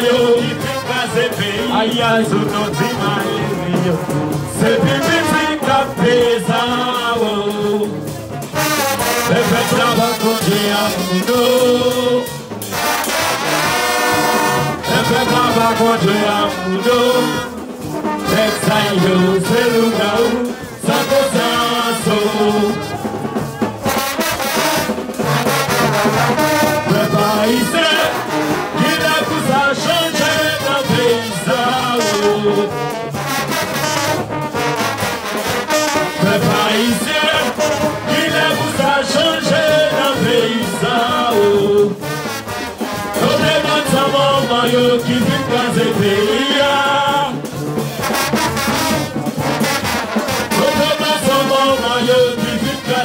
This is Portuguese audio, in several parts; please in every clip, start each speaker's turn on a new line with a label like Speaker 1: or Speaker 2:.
Speaker 1: sonho de fazer bem Ai, ajudou demais Sempre me fica pesado Sempre trava com o diabo Sempre trava com o diabo Tem que eu sei seu lugar. Só consegue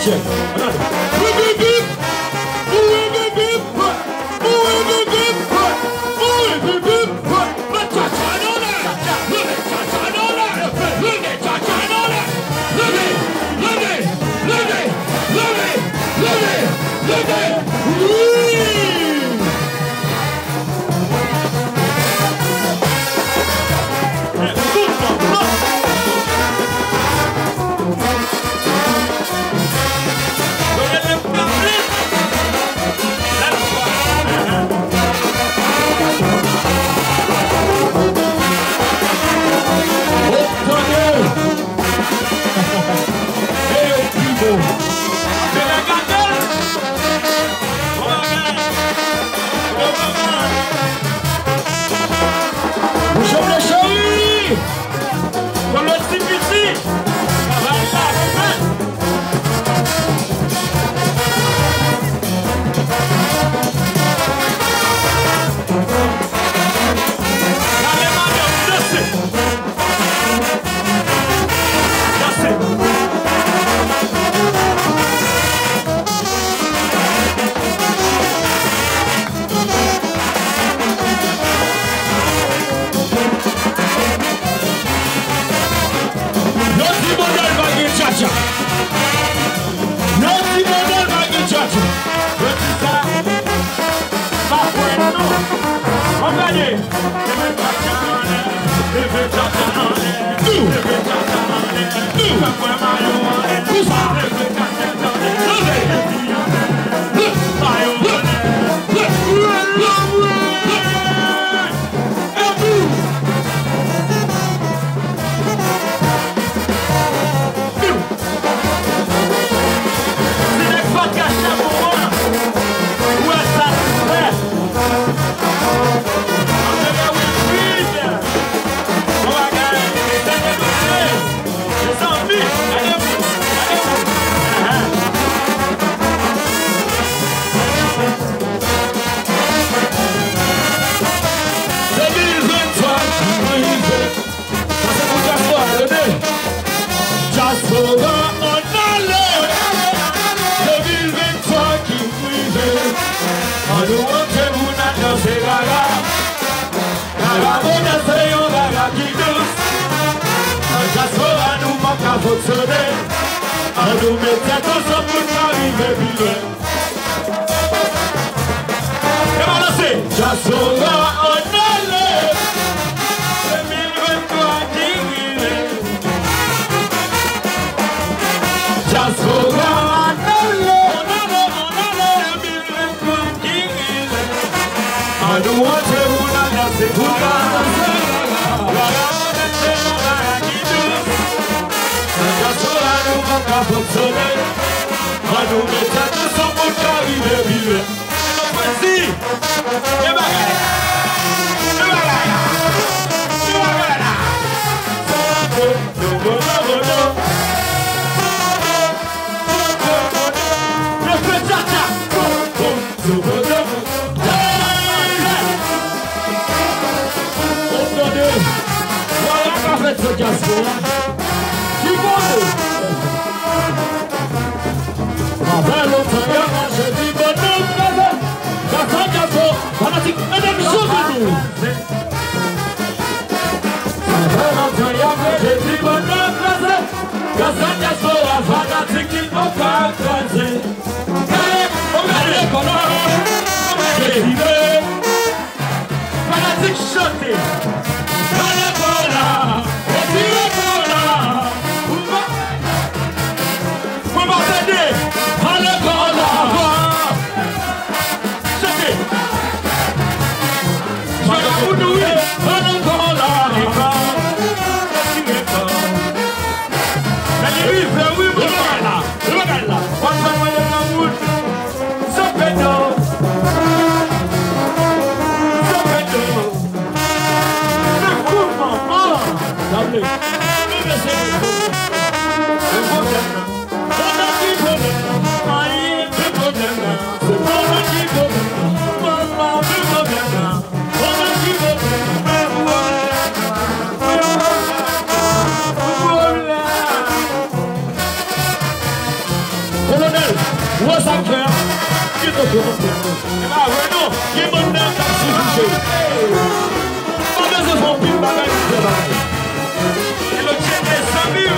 Speaker 1: check. Another. Who's Come on, let's. Just so 要不要 das so, was war das? Sing den Opfer, E ba wè nou, ki moun nan kap si juje. Pa de se fon pil bagay ki se bagay. E lo chene Samir.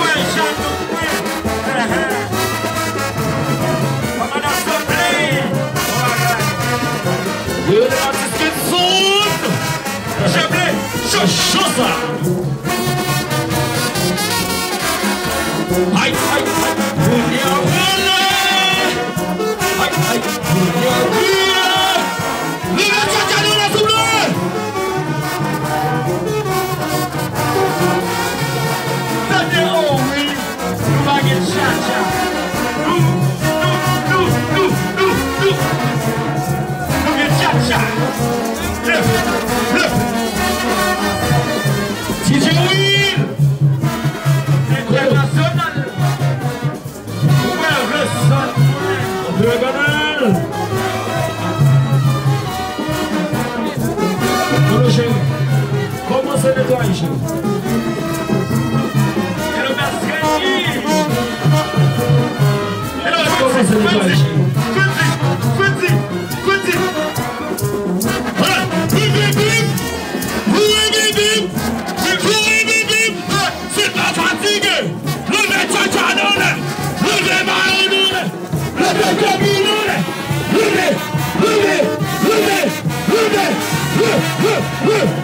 Speaker 1: Wè jan nou kwe. Paman an se play. Ye de artist ki Mano, chéri. Comment se chéri? Hello, Mascani. Hello, comment se nettoie, chéri? Quincy, Woo!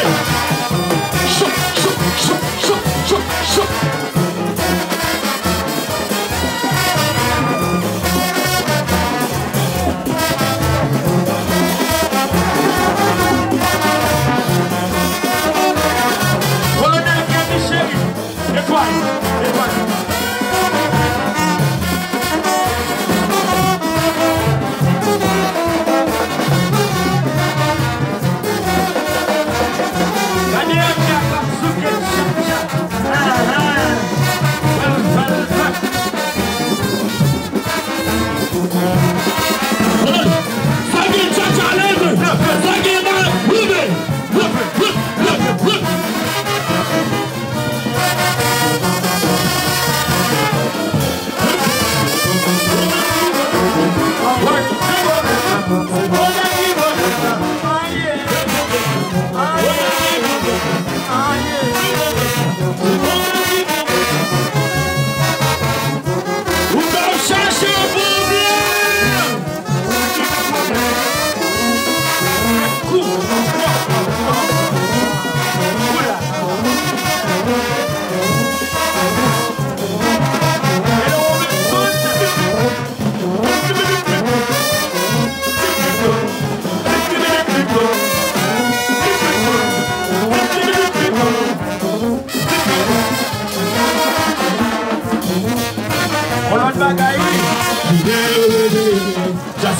Speaker 1: Hey!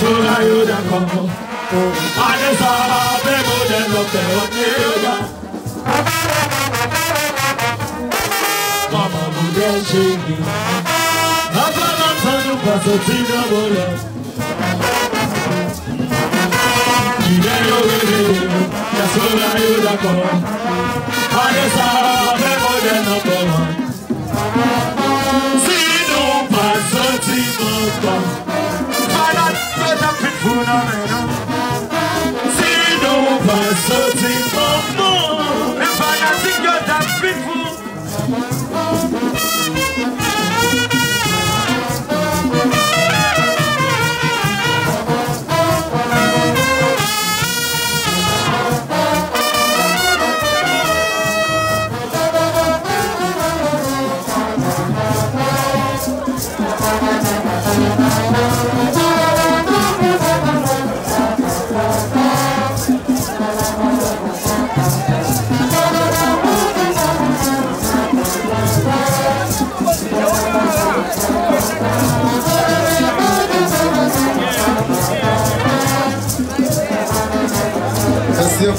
Speaker 1: sola yuda kongo Ane sara pe mode lope wane yuda Mama mode shingi Apa lansanu paso tina bola Kide yo
Speaker 2: wele yuda
Speaker 1: sola yuda kongo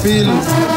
Speaker 1: filho.